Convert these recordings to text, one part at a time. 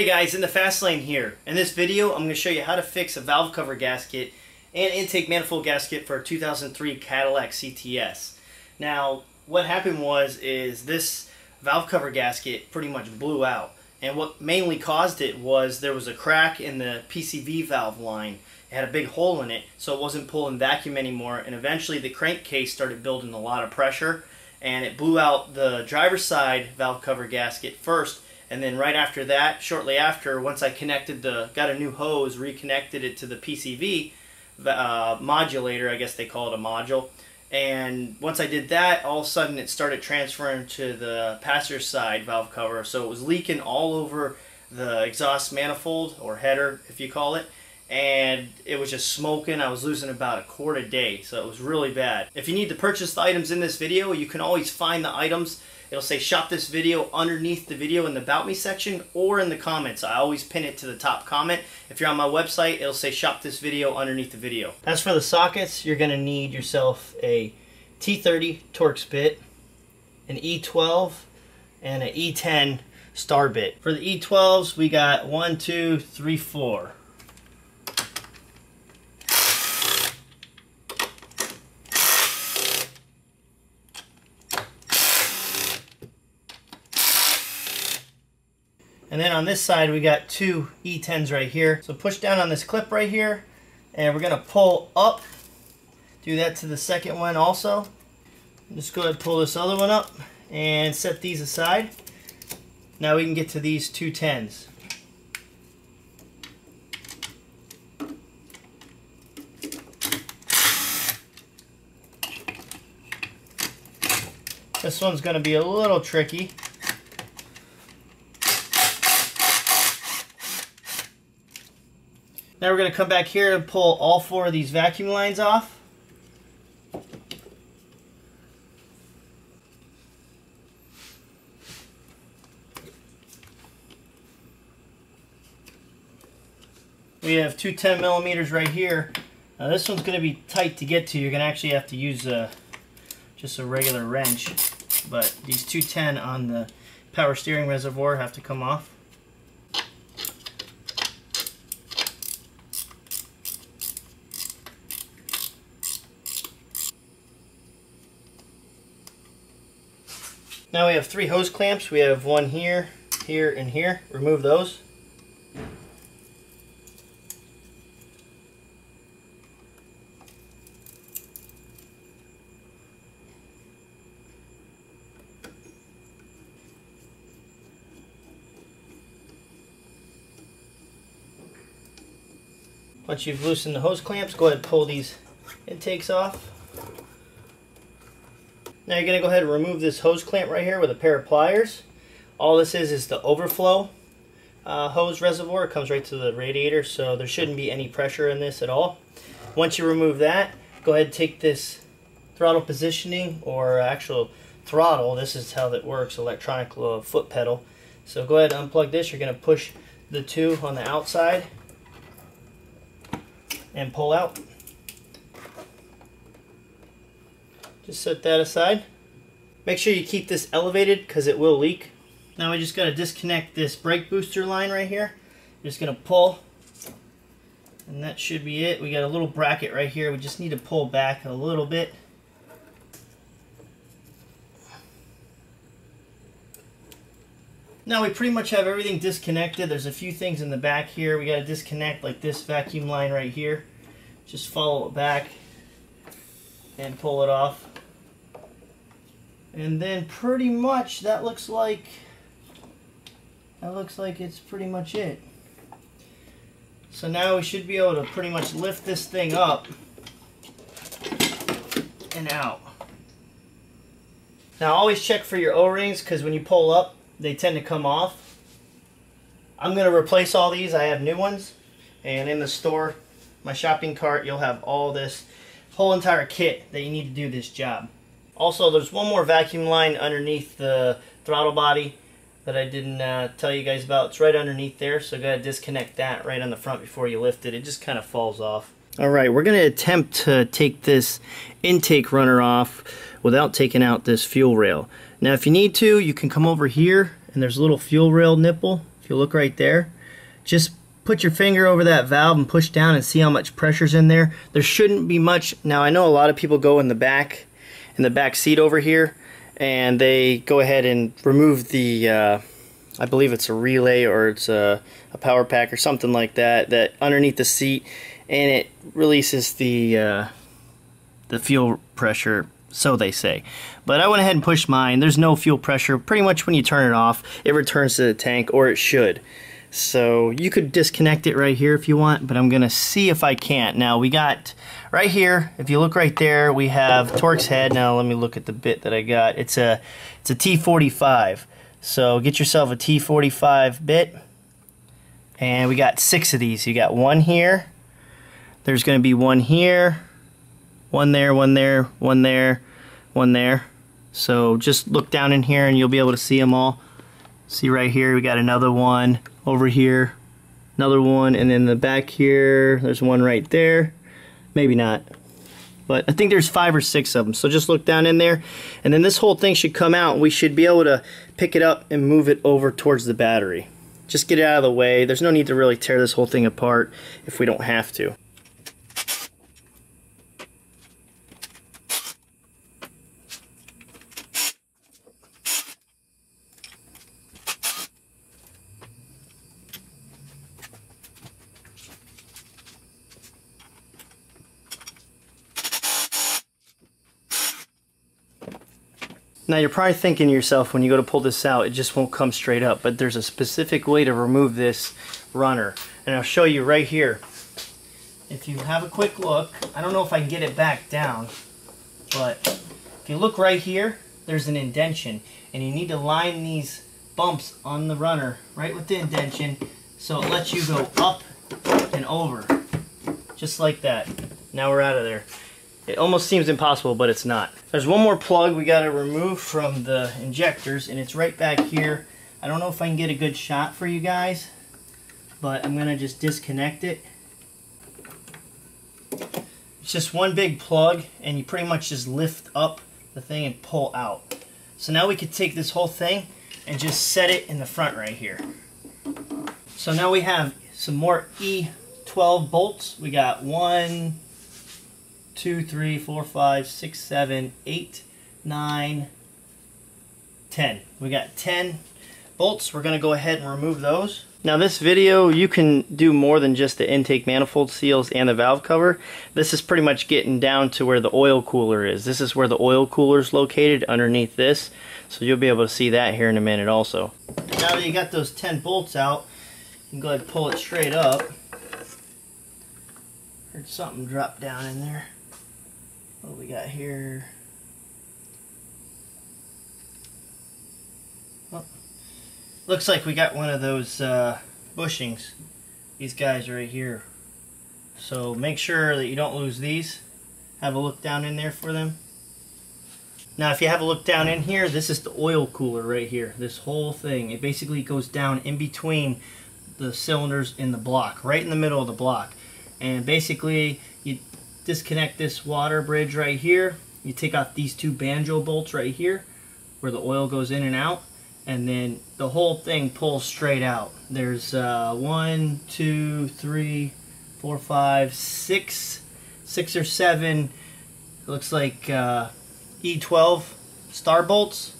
Hey guys, in the fast lane here. In this video, I'm going to show you how to fix a valve cover gasket and intake manifold gasket for a 2003 Cadillac CTS. Now, what happened was is this valve cover gasket pretty much blew out. And what mainly caused it was there was a crack in the PCV valve line. It had a big hole in it, so it wasn't pulling vacuum anymore. And eventually the crankcase started building a lot of pressure and it blew out the driver's side valve cover gasket first and then right after that, shortly after, once I connected the, got a new hose, reconnected it to the PCV uh, modulator, I guess they call it a module. And once I did that, all of a sudden it started transferring to the passenger side valve cover. So it was leaking all over the exhaust manifold or header, if you call it and it was just smoking. I was losing about a quart a day, so it was really bad. If you need to purchase the items in this video, you can always find the items. It'll say shop this video underneath the video in the about me section or in the comments. I always pin it to the top comment. If you're on my website, it'll say shop this video underneath the video. As for the sockets, you're gonna need yourself a T30 Torx bit, an E12, and an E10 star bit. For the E12s, we got one, two, three, four. Then on this side, we got two E10s right here. So push down on this clip right here, and we're gonna pull up. Do that to the second one also. Just go ahead and pull this other one up and set these aside. Now we can get to these two 10s. This one's going to be a little tricky. Now we're going to come back here and pull all four of these vacuum lines off. We have two 10 millimeters right here. Now this one's going to be tight to get to. You're going to actually have to use a, just a regular wrench. But these 210 on the power steering reservoir have to come off. Now we have three hose clamps. We have one here, here, and here. Remove those. Once you've loosened the hose clamps, go ahead and pull these intakes off. Now you're going to go ahead and remove this hose clamp right here with a pair of pliers. All this is is the overflow uh, hose reservoir. It comes right to the radiator, so there shouldn't be any pressure in this at all. Once you remove that, go ahead and take this throttle positioning or actual throttle. This is how that works, electronic foot pedal. So go ahead and unplug this. You're going to push the two on the outside and pull out. Just set that aside. Make sure you keep this elevated because it will leak. Now we just got to disconnect this brake booster line right here. Just going to pull and that should be it. We got a little bracket right here. We just need to pull back a little bit. Now we pretty much have everything disconnected. There's a few things in the back here. We got to disconnect like this vacuum line right here. Just follow it back and pull it off. And then pretty much that looks like that looks like it's pretty much it. So now we should be able to pretty much lift this thing up and out. Now always check for your O-rings because when you pull up they tend to come off. I'm going to replace all these. I have new ones. And in the store, my shopping cart, you'll have all this whole entire kit that you need to do this job. Also, there's one more vacuum line underneath the throttle body that I didn't uh, tell you guys about. It's right underneath there, so go ahead disconnect that right on the front before you lift it. It just kind of falls off. Alright, we're going to attempt to take this intake runner off without taking out this fuel rail. Now if you need to, you can come over here and there's a little fuel rail nipple. If you look right there, just put your finger over that valve and push down and see how much pressure's in there. There shouldn't be much. Now I know a lot of people go in the back, in the back seat over here, and they go ahead and remove the, uh, I believe it's a relay or it's a, a, power pack or something like that, that underneath the seat, and it releases the, uh, the fuel pressure so they say. But I went ahead and pushed mine. There's no fuel pressure. Pretty much when you turn it off, it returns to the tank, or it should. So you could disconnect it right here if you want, but I'm to see if I can't. Now we got right here, if you look right there, we have Torx head. Now let me look at the bit that I got. It's a it's a T45. So get yourself a T45 bit. And we got six of these. You got one here. There's going to be one here. One there, one there, one there, one there. So just look down in here and you'll be able to see them all. See right here, we got another one over here, another one, and then the back here, there's one right there. Maybe not. But I think there's five or six of them. So just look down in there. And then this whole thing should come out. We should be able to pick it up and move it over towards the battery. Just get it out of the way. There's no need to really tear this whole thing apart if we don't have to. Now you're probably thinking to yourself when you go to pull this out, it just won't come straight up, but there's a specific way to remove this runner. And I'll show you right here. If you have a quick look, I don't know if I can get it back down, but if you look right here, there's an indention. And you need to line these bumps on the runner right with the indention so it lets you go up and over. Just like that. Now we're out of there. It almost seems impossible, but it's not. There's one more plug we got to remove from the injectors, and it's right back here. I don't know if I can get a good shot for you guys, but I'm going to just disconnect it. It's just one big plug, and you pretty much just lift up the thing and pull out. So now we could take this whole thing and just set it in the front right here. So now we have some more E12 bolts. We got one, two, three, four, five, six, seven, eight, nine, ten. We got 10 bolts. We're going to go ahead and remove those. Now this video, you can do more than just the intake manifold seals and the valve cover. This is pretty much getting down to where the oil cooler is. This is where the oil cooler is located underneath this. So you'll be able to see that here in a minute also. Now that you got those 10 bolts out, you can go ahead and pull it straight up. Heard something drop down in there. What we got here? Well, looks like we got one of those uh, bushings. These guys right here. So make sure that you don't lose these. Have a look down in there for them. Now if you have a look down in here, this is the oil cooler right here. This whole thing. It basically goes down in between the cylinders in the block. Right in the middle of the block. And basically you disconnect this water bridge right here. You take off these two banjo bolts right here where the oil goes in and out and then the whole thing pulls straight out. There's uh, one, two, three, four, five, six, six or seven, looks like uh, E12 star bolts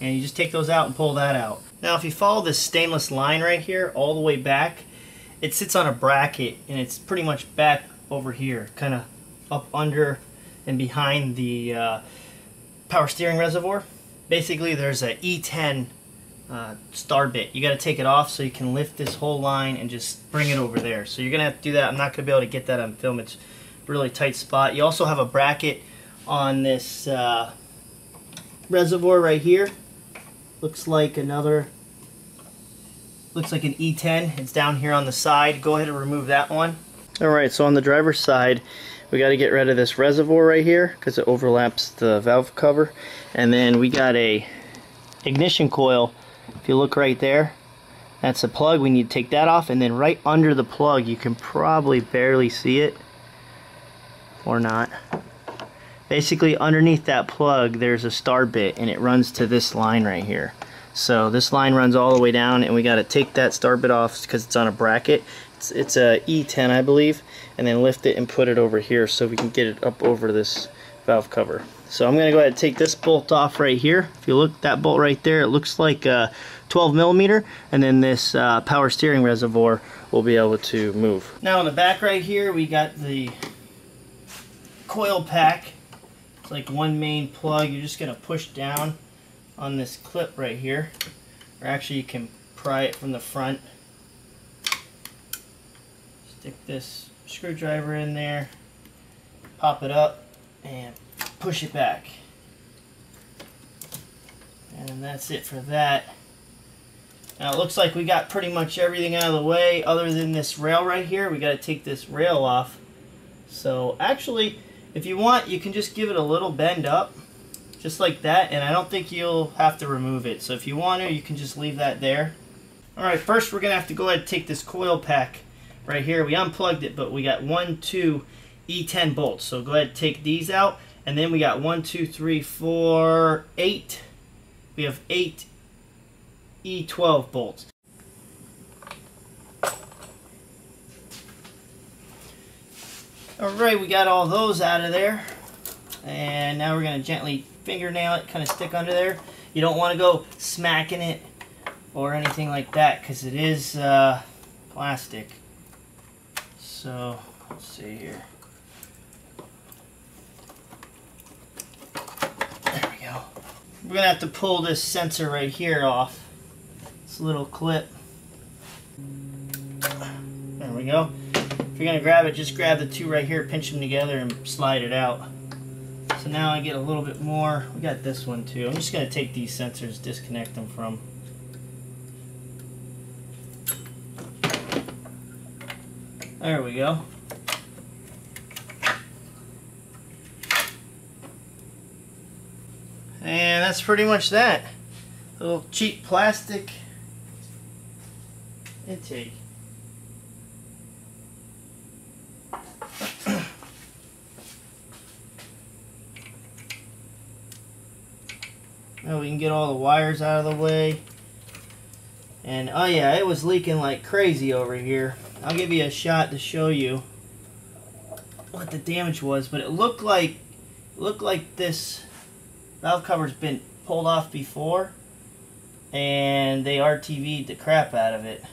and you just take those out and pull that out. Now if you follow this stainless line right here all the way back, it sits on a bracket and it's pretty much back over here, kind of up under and behind the uh, power steering reservoir. Basically, there's a E10 uh, star bit. You got to take it off so you can lift this whole line and just bring it over there. So you're to have to do that. I'm not to be able to get that on film. It's really tight spot. You also have a bracket on this uh, reservoir right here. Looks like another, looks like an E10. It's down here on the side. Go ahead and remove that one. Alright, so on the driver's side, we got to get rid of this reservoir right here because it overlaps the valve cover. And then we got a ignition coil. If you look right there, that's a plug. We need to take that off. And then right under the plug, you can probably barely see it or not. Basically, underneath that plug, there's a star bit and it runs to this line right here. So this line runs all the way down and we got to take that star bit off because it's on a bracket. It's, it's a E10 I believe and then lift it and put it over here so we can get it up over this valve cover. So I'm going to go ahead and take this bolt off right here. If you look that bolt right there, it looks like a 12 millimeter and then this uh, power steering reservoir will be able to move. Now on the back right here we got the coil pack. It's like one main plug. You're just going to push down on this clip right here. Or actually you can pry it from the front. Stick this screwdriver in there, pop it up, and push it back. And that's it for that. Now it looks like we got pretty much everything out of the way other than this rail right here. We got to take this rail off. So actually, if you want, you can just give it a little bend up just like that and I don't think you'll have to remove it so if you want to you can just leave that there alright first we're gonna have to go ahead and take this coil pack right here we unplugged it but we got one two E10 bolts so go ahead take these out and then we got one two three four eight we have eight E12 bolts Alright, we got all those out of there. And now we're going to gently fingernail it, kind of stick under there. You don't want to go smacking it or anything like that because it is uh, plastic. So, let's see here. There we go. We're to have to pull this sensor right here off. This little clip. There we go. If you're to grab it, just grab the two right here, pinch them together, and slide it out. So now I get a little bit more. We got this one too. I'm just to take these sensors, disconnect them from. There we go. And that's pretty much that. Little cheap plastic intake. Now we can get all the wires out of the way. And oh yeah, it was leaking like crazy over here. I'll give you a shot to show you what the damage was, but it looked like looked like this valve cover's been pulled off before and they RTV'd the crap out of it.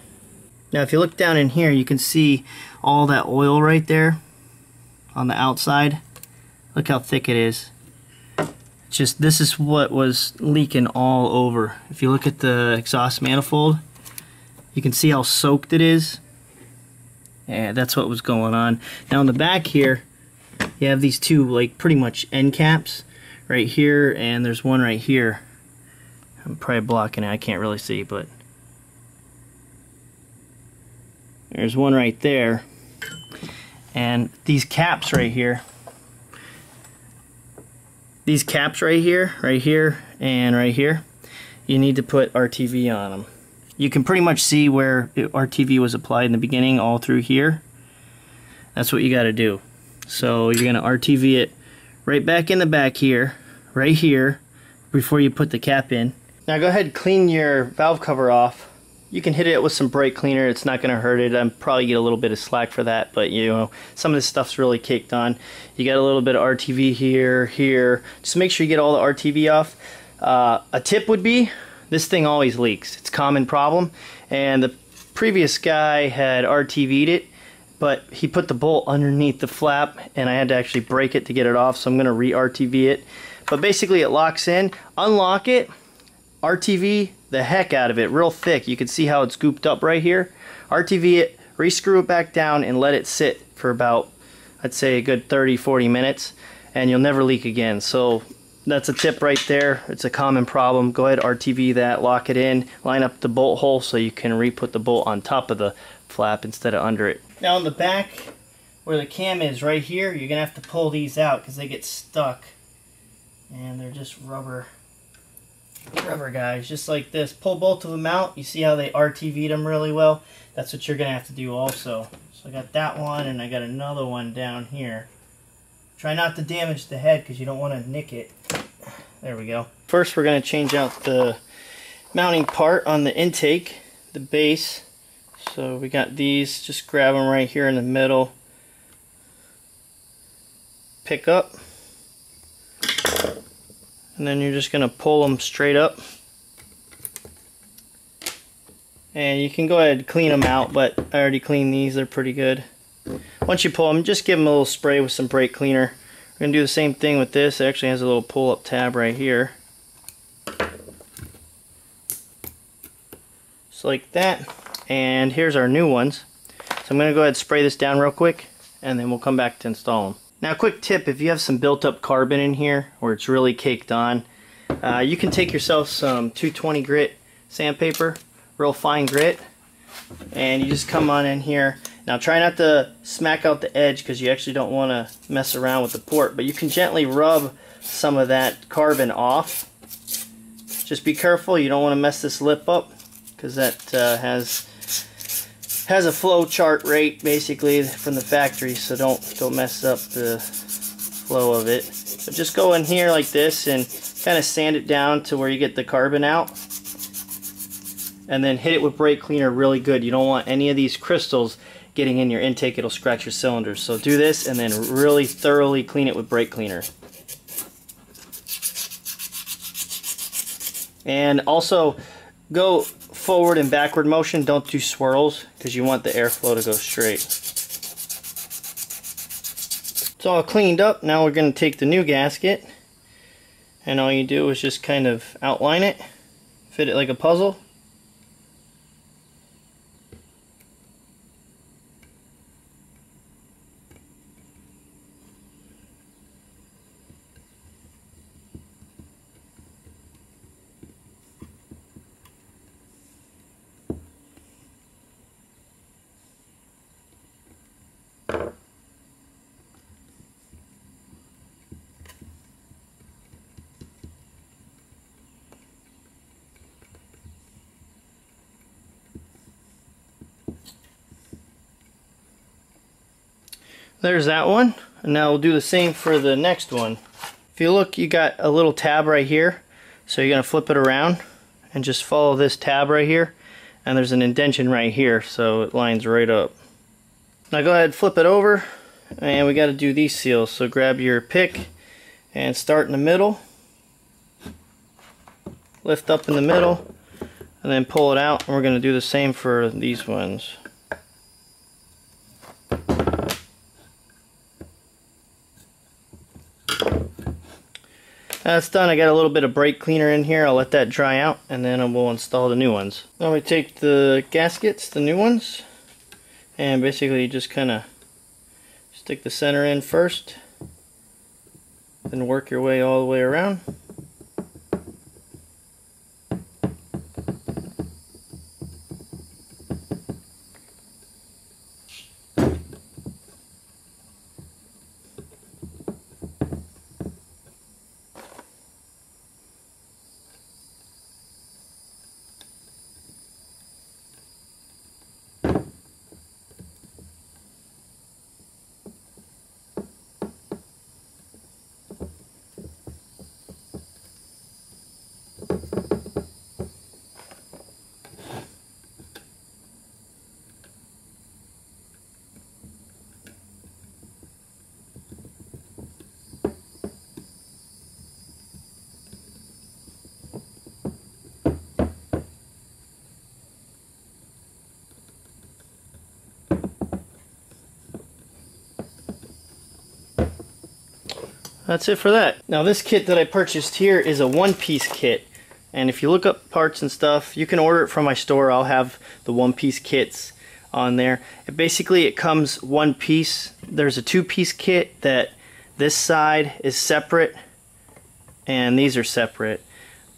Now if you look down in here you can see all that oil right there on the outside. Look how thick it is just this is what was leaking all over. If you look at the exhaust manifold, you can see how soaked it is. Yeah, that's what was going on. Now in the back here, you have these two like pretty much end caps right here and there's one right here. I'm probably blocking it, I can't really see, but there's one right there. And these caps right here, these caps right here, right here, and right here, you need to put RTV on them. You can pretty much see where RTV was applied in the beginning all through here. That's what you got to do. So you're going to RTV it right back in the back here, right here, before you put the cap in. Now go ahead and clean your valve cover off you can hit it with some brake cleaner. It's not going to hurt it. I'm probably get a little bit of slack for that, but you know, some of this stuff's really caked on. You got a little bit of RTV here, here. Just make sure you get all the RTV off. Uh, a tip would be, this thing always leaks. It's a common problem, and the previous guy had RTV'd it, but he put the bolt underneath the flap, and I had to actually break it to get it off, so I'm going to re-RTV it. But basically it locks in. Unlock it, RTV the heck out of it real thick. You can see how it's scooped up right here. RTV it, rescrew it back down, and let it sit for about, I'd say, a good 30 40 minutes, and you'll never leak again. So that's a tip right there. It's a common problem. Go ahead, RTV that, lock it in, line up the bolt hole so you can re-put the bolt on top of the flap instead of under it. Now on the back, where the cam is right here, you're going to have to pull these out because they get stuck. And they're just rubber rubber guys, just like this. Pull both of them out. You see how they RTV'd them really well? That's what you're going to have to do also. So I got that one, and I got another one down here. Try not to damage the head because you don't want to nick it. There we go. First we're going to change out the mounting part on the intake, the base. So we got these, just grab them right here in the middle. Pick up. And then you're just going to pull them straight up. And you can go ahead and clean them out, but I already cleaned these, they're pretty good. Once you pull them, just give them a little spray with some brake cleaner. We're going to do the same thing with this. It actually has a little pull-up tab right here. Just like that. And here's our new ones. So I'm going to go ahead and spray this down real quick, and then we'll come back to install them. Now, quick tip, if you have some built-up carbon in here, or it's really caked on, uh, you can take yourself some 220 grit sandpaper, real fine grit, and you just come on in here now try not to smack out the edge because you actually don't want to mess around with the port, but you can gently rub some of that carbon off. Just be careful, you don't want to mess this lip up because that uh, has has a flow chart rate basically from the factory, so don't don't mess up the flow of it. But just go in here like this and kind of sand it down to where you get the carbon out and then hit it with brake cleaner really good. You don't want any of these crystals getting in your intake, it'll scratch your cylinders. So do this and then really thoroughly clean it with brake cleaner. And also go forward and backward motion, don't do swirls because you want the airflow to go straight. It's all cleaned up, now we're going to take the new gasket and all you do is just kind of outline it, fit it like a puzzle There's that one. And now we'll do the same for the next one. If you look, you got a little tab right here. So you're going to flip it around and just follow this tab right here. And there's an indentation right here, so it lines right up. Now go ahead, and flip it over, and we got to do these seals. So grab your pick and start in the middle. Lift up in the middle, and then pull it out. And we're going to do the same for these ones. Uh, That's done. I got a little bit of brake cleaner in here. I'll let that dry out and then we'll install the new ones. Now we take the gaskets, the new ones, and basically just kind of stick the center in first, then work your way all the way around. That's it for that. Now this kit that I purchased here is a one-piece kit. And if you look up parts and stuff, you can order it from my store. I'll have the one-piece kits on there. It basically, it comes one piece. There's a two-piece kit that this side is separate and these are separate.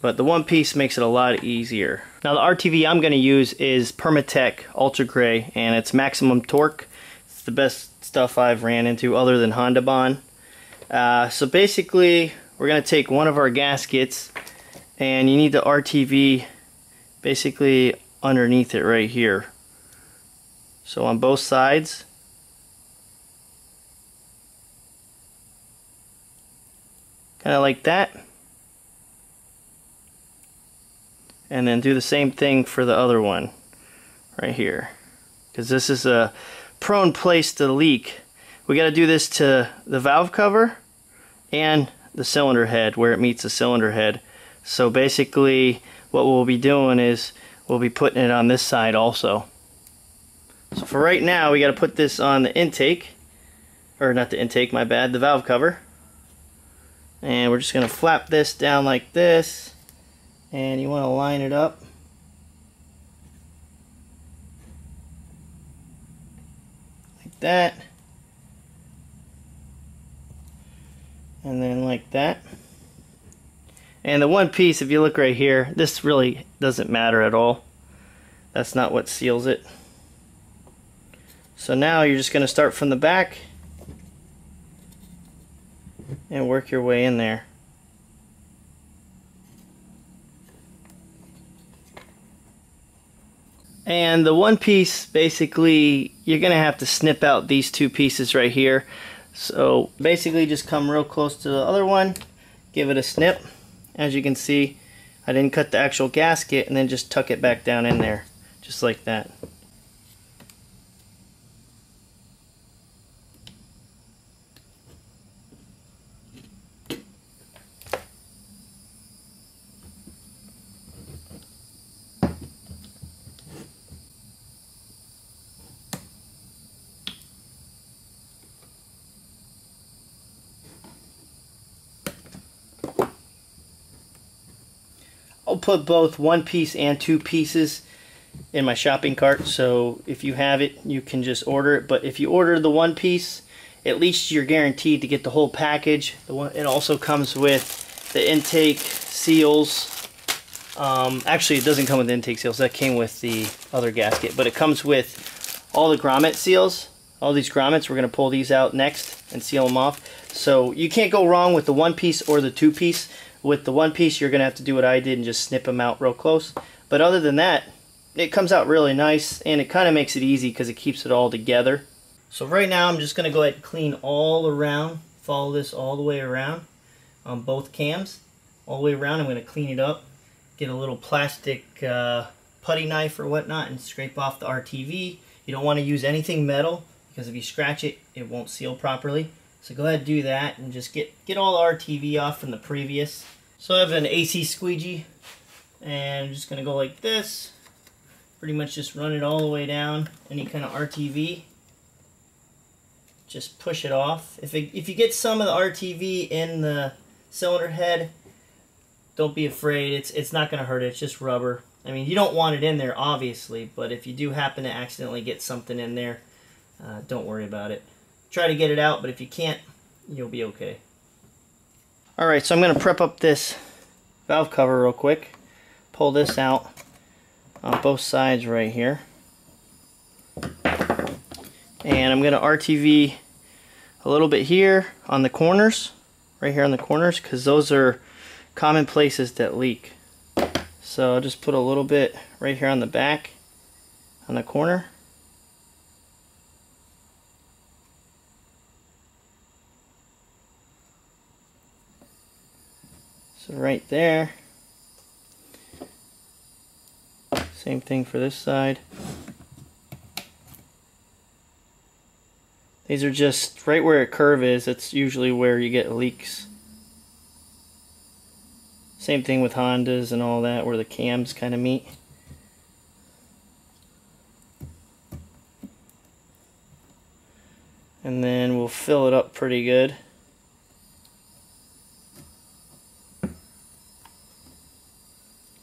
But the one piece makes it a lot easier. Now the RTV I'm going to use is Permatex Ultra Gray and it's maximum torque. It's the best stuff I've ran into other than Honda Bond. Uh, so basically, we're going to take one of our gaskets and you need the RTV basically underneath it right here. So on both sides, kind of like that. and then do the same thing for the other one right here because this is a prone place to leak we got to do this to the valve cover and the cylinder head where it meets the cylinder head. So basically what we'll be doing is we'll be putting it on this side also. So for right now we got to put this on the intake or not the intake my bad the valve cover. And we're just going to flap this down like this. And you want to line it up. Like that and then like that and the one piece if you look right here this really doesn't matter at all that's not what seals it so now you're just going to start from the back and work your way in there. And the one piece, basically, you're going to have to snip out these two pieces right here. So basically just come real close to the other one, give it a snip. As you can see, I didn't cut the actual gasket and then just tuck it back down in there, just like that. Put both one piece and two pieces in my shopping cart so if you have it you can just order it. But if you order the one piece at least you're guaranteed to get the whole package. The one it also comes with the intake seals. Um, actually it doesn't come with intake seals. That came with the other gasket but it comes with all the grommet seals. All these grommets we're going to pull these out next and seal them off. So you can't go wrong with the one piece or the two piece with the one piece, you're going to have to do what I did and just snip them out real close. But other than that, it comes out really nice and it kind of makes it easy because it keeps it all together. So right now I'm just going to go ahead and clean all around, follow this all the way around on both cams. All the way around I'm going to clean it up, get a little plastic uh, putty knife or whatnot and scrape off the RTV. You don't want to use anything metal because if you scratch it, it won't seal properly. So go ahead and do that and just get, get all the RTV off from the previous. So I have an AC squeegee and I'm just going to go like this. Pretty much just run it all the way down, any kind of RTV. Just push it off. If, it, if you get some of the RTV in the cylinder head, don't be afraid. It's, it's not going to hurt it. It's just rubber. I mean, you don't want it in there, obviously, but if you do happen to accidentally get something in there, uh, don't worry about it try to get it out, but if you can't, you'll be okay. Alright, so I'm going to prep up this valve cover real quick. Pull this out on both sides right here. And I'm going to RTV a little bit here on the corners, right here on the corners, because those are common places that leak. So I'll just put a little bit right here on the back, on the corner. So right there. Same thing for this side. These are just right where a curve is. That's usually where you get leaks. Same thing with Hondas and all that, where the cams kind of meet. And then we'll fill it up pretty good.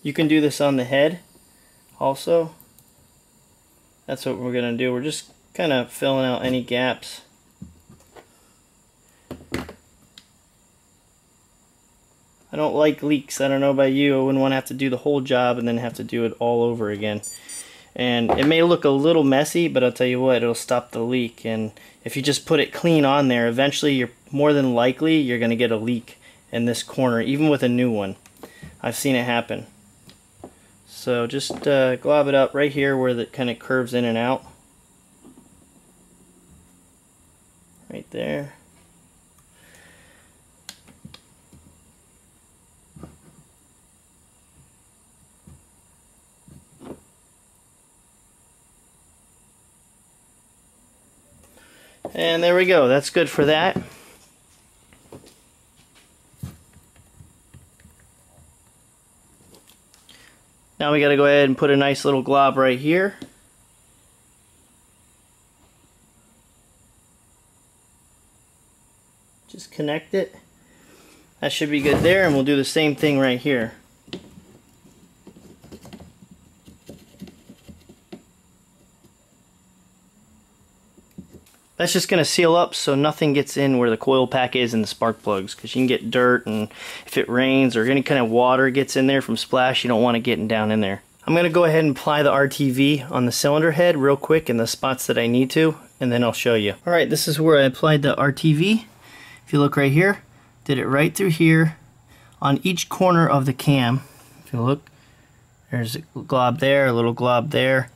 You can do this on the head also. That's what we're going to do. We're just kind of filling out any gaps. I don't like leaks. I don't know about you. I wouldn't want to have to do the whole job and then have to do it all over again. And it may look a little messy, but I'll tell you what, it'll stop the leak. And if you just put it clean on there, eventually you're more than likely you're going to get a leak in this corner, even with a new one. I've seen it happen. So just uh, glob it up right here where it kind of curves in and out. Right there. And there we go. That's good for that. Now we got to go ahead and put a nice little glob right here. Just connect it. That should be good there and we'll do the same thing right here. That's just going to seal up so nothing gets in where the coil pack is and the spark plugs because you can get dirt and if it rains or any kind of water gets in there from splash you don't want it getting down in there. I'm going to go ahead and apply the RTV on the cylinder head real quick in the spots that I need to and then I'll show you. Alright this is where I applied the RTV. If you look right here, did it right through here on each corner of the cam. If you look, there's a glob there, a little glob there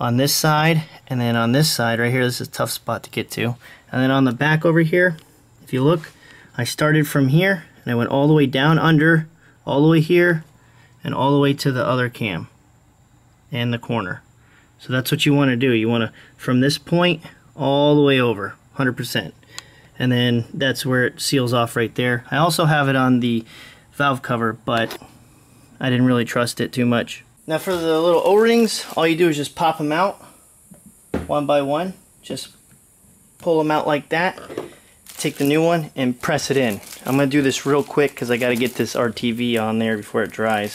on this side and then on this side right here this is a tough spot to get to. And then on the back over here if you look I started from here and I went all the way down under all the way here and all the way to the other cam and the corner. So that's what you want to do. You want to from this point all the way over 100% and then that's where it seals off right there. I also have it on the valve cover but I didn't really trust it too much now for the little O-rings, all you do is just pop them out one by one. Just pull them out like that. Take the new one and press it in. I'm going to do this real quick because I got to get this RTV on there before it dries.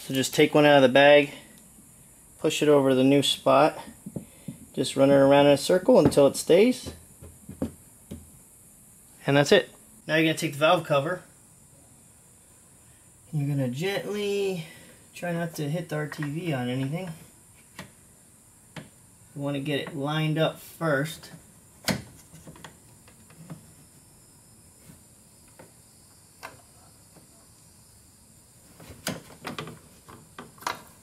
So just take one out of the bag, push it over the new spot. Just run it around in a circle until it stays. And that's it. Now you're going to take the valve cover. You're going to gently Try not to hit the RTV on anything. You want to get it lined up first.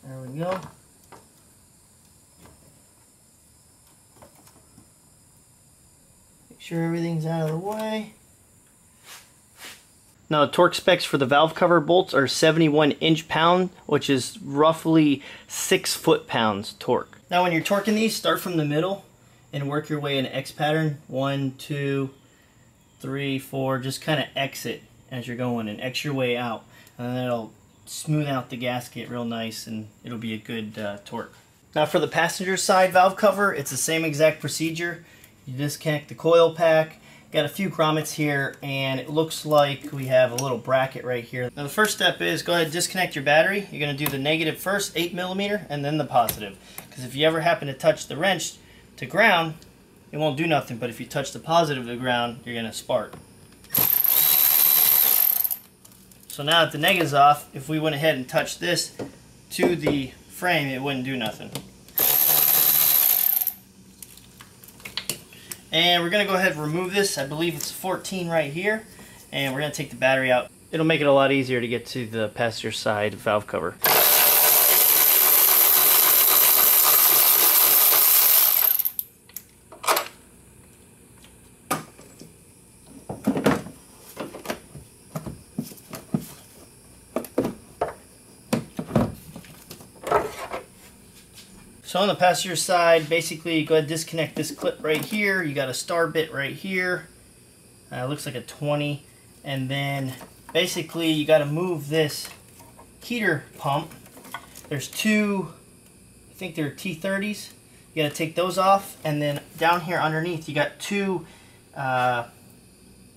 There we go. Make sure everything's out of the way. Now the torque specs for the valve cover bolts are 71 inch pound, which is roughly 6 foot pounds torque. Now when you're torquing these, start from the middle and work your way in X pattern. One, two, three, four. Just kind of exit as you're going and X your way out. And then it'll smooth out the gasket real nice and it'll be a good uh, torque. Now for the passenger side valve cover, it's the same exact procedure. You disconnect the coil pack, Got a few grommets here and it looks like we have a little bracket right here. Now the first step is go ahead and disconnect your battery. You're going to do the negative first, 8 millimeter, and then the positive. Because if you ever happen to touch the wrench to ground, it won't do nothing. But if you touch the positive to ground, you're going to spark. So now that the negative's off, if we went ahead and touched this to the frame, it wouldn't do nothing. And we're going to go ahead and remove this. I believe it's 14 right here. And we're going to take the battery out. It'll make it a lot easier to get to the passenger side valve cover. On the passenger side, basically go ahead and disconnect this clip right here. You got a star bit right here. Uh, looks like a 20. And then basically you got to move this heater pump. There's two, I think they're T30s. You got to take those off. And then down here underneath you got two uh,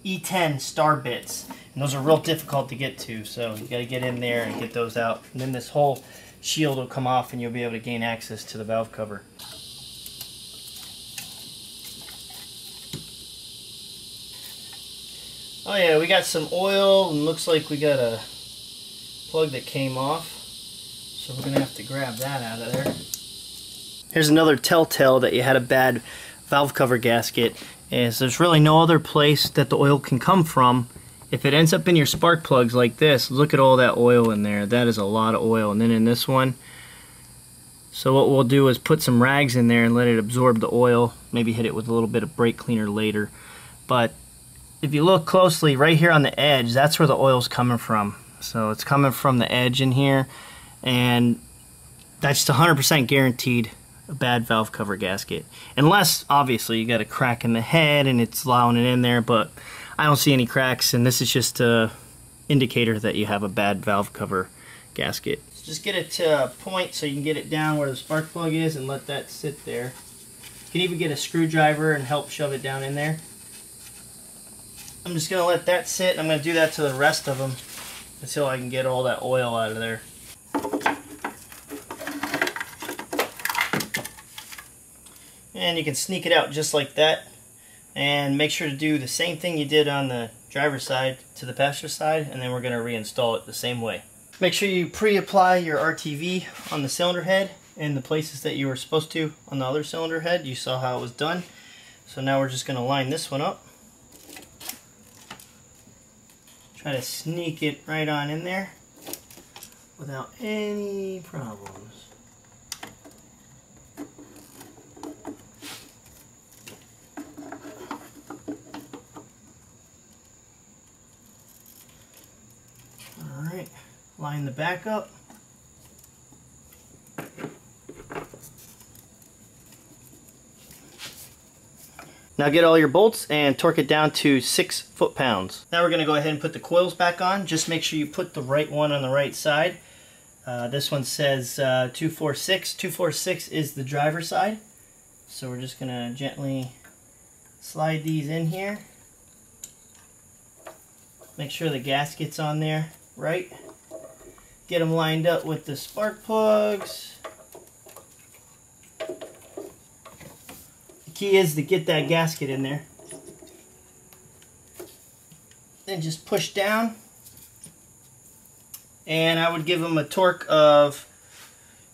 E10 star bits. And those are real difficult to get to. So you got to get in there and get those out. And then this whole shield will come off and you'll be able to gain access to the valve cover. Oh yeah, we got some oil and looks like we got a plug that came off. So we're going to have to grab that out of there. Here's another telltale that you had a bad valve cover gasket is there's really no other place that the oil can come from if it ends up in your spark plugs like this, look at all that oil in there. That is a lot of oil. And then in this one, so what we'll do is put some rags in there and let it absorb the oil. Maybe hit it with a little bit of brake cleaner later. But if you look closely, right here on the edge, that's where the oil's coming from. So it's coming from the edge in here. And that's just 100% guaranteed a bad valve cover gasket. Unless, obviously, you got a crack in the head and it's allowing it in there, but I don't see any cracks, and this is just a indicator that you have a bad valve cover gasket. So just get it to a point so you can get it down where the spark plug is and let that sit there. You can even get a screwdriver and help shove it down in there. I'm just going to let that sit. I'm going to do that to the rest of them until I can get all that oil out of there. And you can sneak it out just like that. And make sure to do the same thing you did on the driver's side to the passenger side. And then we're going to reinstall it the same way. Make sure you pre-apply your RTV on the cylinder head in the places that you were supposed to on the other cylinder head. You saw how it was done. So now we're just going to line this one up. Try to sneak it right on in there without any problems. Alright, line the back up. Now get all your bolts and torque it down to 6 foot-pounds. Now we're going to go ahead and put the coils back on. Just make sure you put the right one on the right side. Uh, this one says uh, 246. 246 is the driver side. So we're just going to gently slide these in here. Make sure the gasket's on there right. Get them lined up with the spark plugs. The key is to get that gasket in there. Then just push down. And I would give them a torque of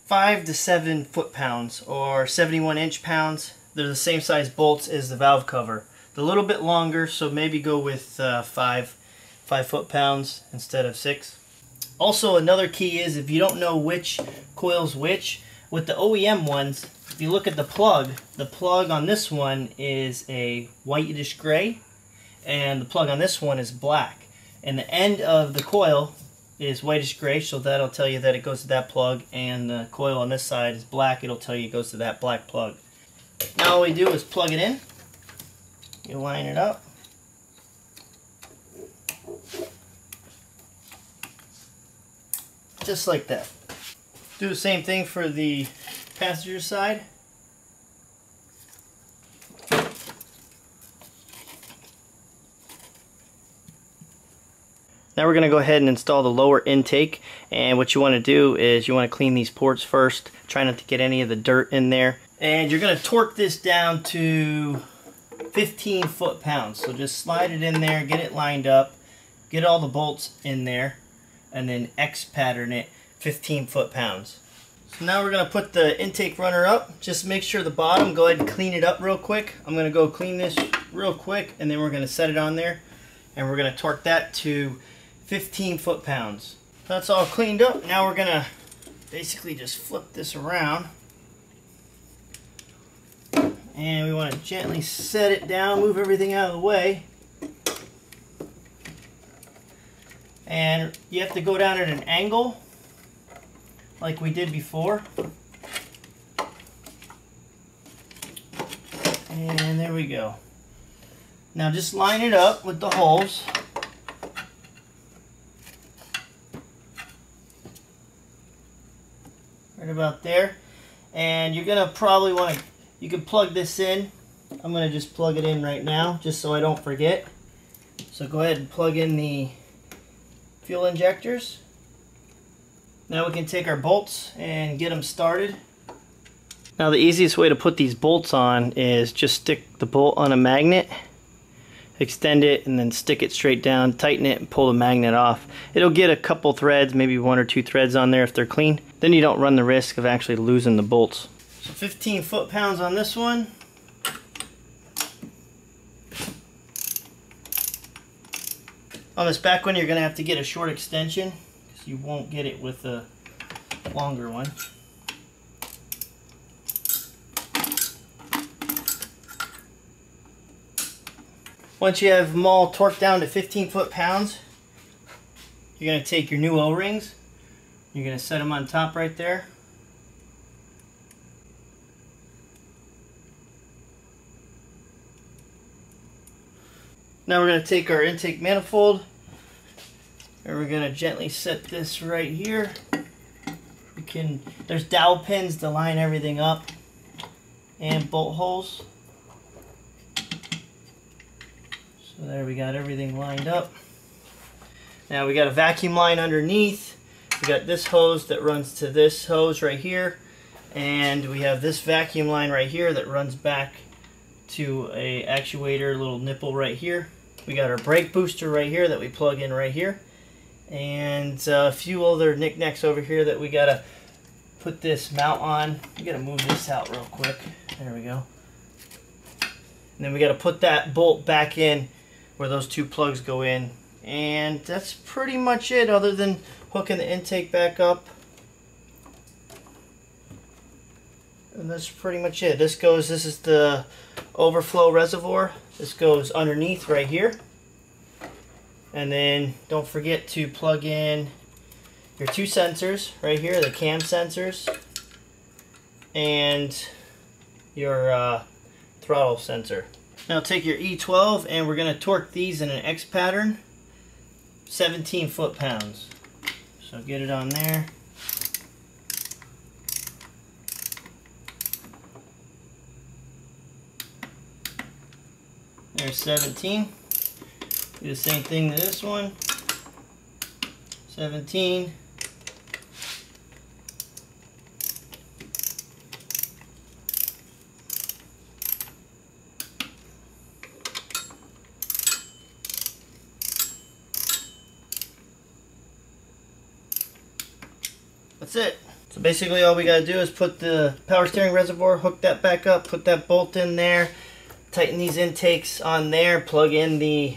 5 to 7 foot-pounds or 71 inch-pounds. They're the same size bolts as the valve cover. They're a little bit longer, so maybe go with uh, 5, 5 foot-pounds instead of 6. Also, another key is if you don't know which coil's which, with the OEM ones, if you look at the plug, the plug on this one is a whitish gray, and the plug on this one is black. And the end of the coil is whitish gray, so that'll tell you that it goes to that plug, and the coil on this side is black, it'll tell you it goes to that black plug. Now all we do is plug it in, you line it up, just like that. Do the same thing for the passenger side. Now we're going to go ahead and install the lower intake and what you want to do is you want to clean these ports first. Try not to get any of the dirt in there. And you're going to torque this down to 15 foot-pounds. So just slide it in there, get it lined up, get all the bolts in there, and then X pattern it 15 foot-pounds. So now we're going to put the intake runner up. Just make sure the bottom, go ahead and clean it up real quick. I'm going to go clean this real quick and then we're going to set it on there. And we're going to torque that to 15 foot-pounds. That's all cleaned up. Now we're going to basically just flip this around. And we want to gently set it down, move everything out of the way. And you have to go down at an angle like we did before. And there we go. Now just line it up with the holes. right about there. And you're going to probably want to, you can plug this in. I'm going to just plug it in right now, just so I don't forget. So go ahead and plug in the fuel injectors. Now we can take our bolts and get them started. Now the easiest way to put these bolts on is just stick the bolt on a magnet extend it and then stick it straight down, tighten it and pull the magnet off. It'll get a couple threads, maybe one or two threads on there if they're clean. Then you don't run the risk of actually losing the bolts. So 15 foot-pounds on this one. On this back one you're going to have to get a short extension because you won't get it with a longer one. Once you have them all torqued down to 15 foot-pounds, you're going to take your new O-rings. You're going to set them on top right there. Now we're going to take our intake manifold and we're going to gently set this right here. We can, there's dowel pins to line everything up and bolt holes. So there we got everything lined up. Now we got a vacuum line underneath. We got this hose that runs to this hose right here. And we have this vacuum line right here that runs back to a actuator little nipple right here. We got our brake booster right here that we plug in right here. And uh, a few other knickknacks over here that we gotta put this mount on. We gotta move this out real quick. There we go. And then we gotta put that bolt back in where those two plugs go in. And that's pretty much it other than hooking the intake back up. And that's pretty much it. This goes, this is the overflow reservoir. This goes underneath right here. And then don't forget to plug in your two sensors right here, the cam sensors and your uh, throttle sensor. Now take your E12 and we're going to torque these in an X pattern, 17 foot-pounds. So get it on there. There's 17. Do the same thing to this one. 17. That's it. So basically all we gotta do is put the power steering reservoir, hook that back up, put that bolt in there, tighten these intakes on there, plug in the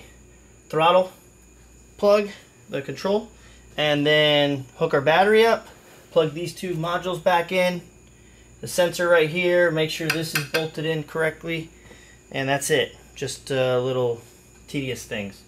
throttle plug, the control, and then hook our battery up, plug these two modules back in, the sensor right here, make sure this is bolted in correctly, and that's it. Just uh, little tedious things.